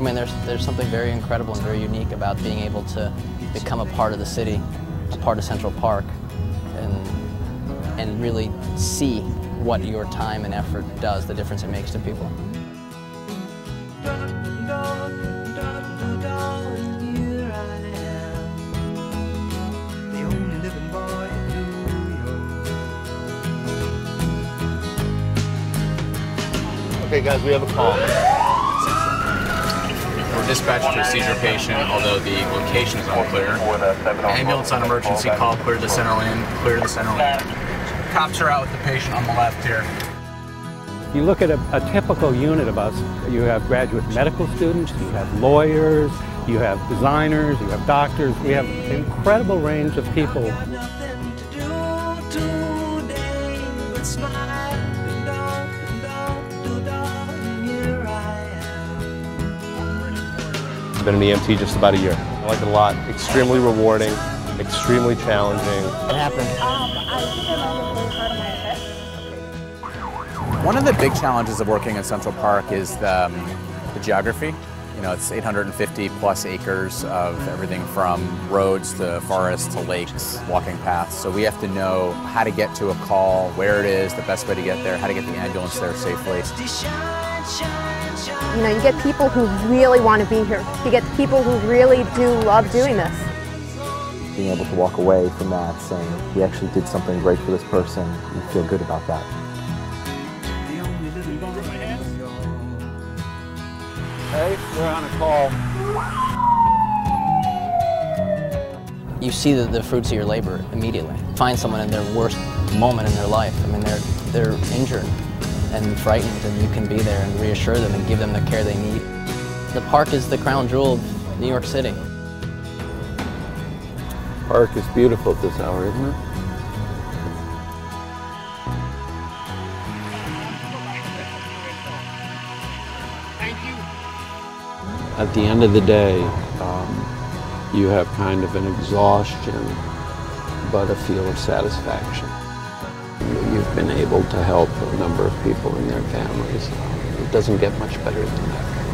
I mean, there's, there's something very incredible and very unique about being able to become a part of the city, a part of Central Park, and, and really see what your time and effort does, the difference it makes to people. Okay, guys, we have a call. We're dispatched to a seizure patient, although the location is unclear. Ambulance on emergency call, clear the center lane, clear the center lane. Cops are out with the patient on the left here. You look at a, a, typical unit of us, you have graduate medical students, you have lawyers, you have designers, you have doctors. We have an incredible range of people. Been an EMT just about a year. I like it a lot. Extremely rewarding, extremely challenging. What happened? Um, I think I One of the big challenges of working in Central Park is the, um, the geography. You know, it's 850 plus acres of everything from roads to forests to lakes, walking paths. So we have to know how to get to a call, where it is, the best way to get there, how to get the ambulance there safely. You know, you get people who really want to be here. You get people who really do love doing this. Being able to walk away from that saying, we actually did something great for this person, you feel good about that. Hey, we're on a call. You see the, the fruits of your labor immediately. Find someone in their worst moment in their life. I mean, they're, they're injured and frightened, and you can be there and reassure them and give them the care they need. The park is the crown jewel of New York City. Park is beautiful at this hour, isn't it? At the end of the day, um, you have kind of an exhaustion, but a feel of satisfaction. You've been able to help a number of people and their families. It doesn't get much better than that.